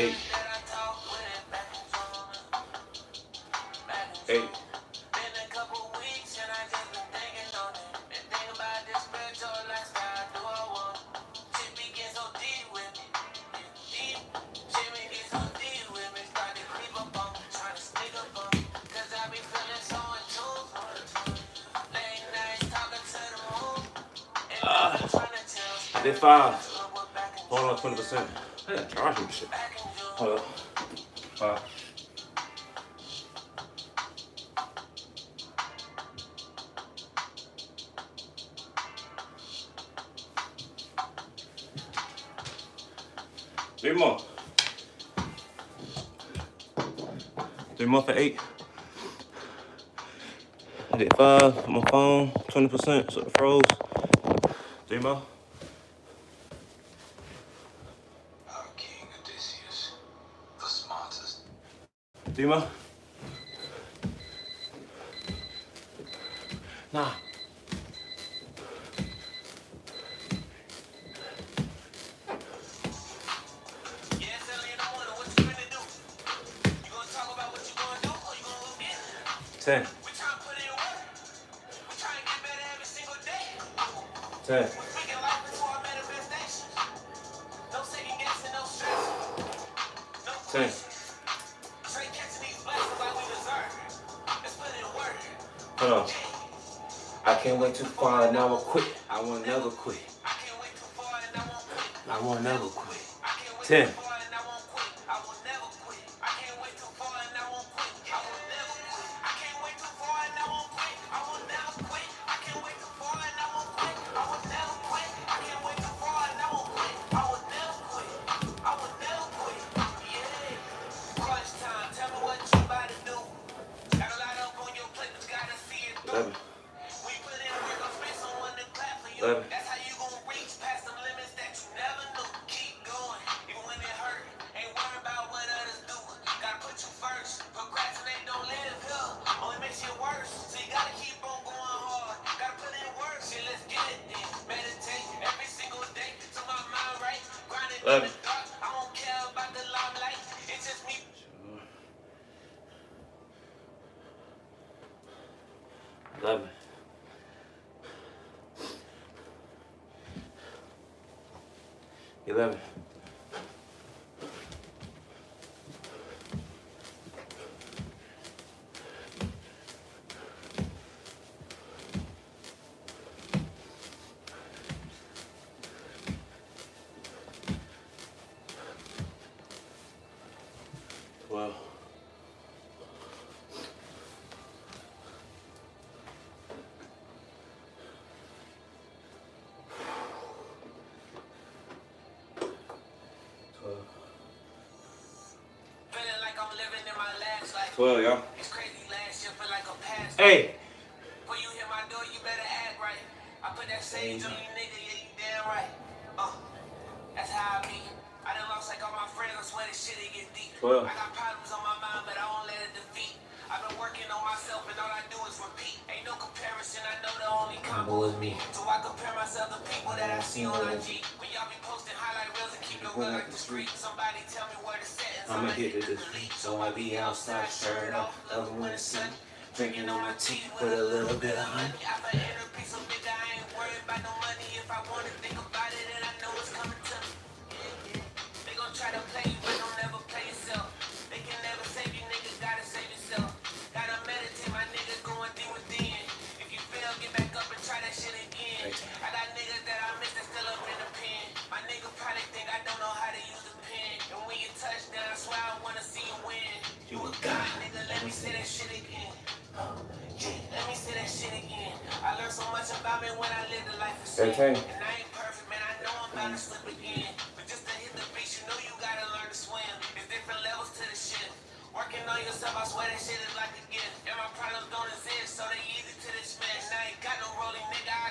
Eight. I did five. Hold on, 20%. I charge him shit. Hold up. Five. Three more. Three more for eight. I did five on my phone, 20%, so it froze. Three more. Three more. Ten. Ten. Ten. Hold on. I can't wait too far, now I quit. I won't never quit. I won't never quit. Ten. Care about the limelight. It's just me. Eleven. Twelve. Twelve. Like I'm living in my last life. Twelve, y'all. It's crazy last year, feel like a past. Hey. When you hit my door, you better act right. I put that sage on you, nigga. Yeah, you damn right. Uh, that's how I be. I done lost like all my friends. I swear this shit it get deep. Well. Ain't no comparison. I know the only combo is me. So I compare myself to people that I see on IG. When y'all be posting highlight reels and keep it real like the street. Somebody tell me where the settings. I'ma hit it this delete. So I be outside, shirt off, loving when it's sunny. Drinking on my tea with a little bit of honey. I for inner peace, so big I ain't worried about no money. If I wanna think about it, and I know it's coming to me. They gon' try to play about me when I live the life of sin. And I ain't perfect, man. I know I'm about to slip again. But just to hit the beach, you know you gotta learn to swim. It's different levels to the shit. Working on yourself, I swear that shit is like a gift. And my problems don't exist, so they easy to dismiss. And I ain't got no rolling, nigga. I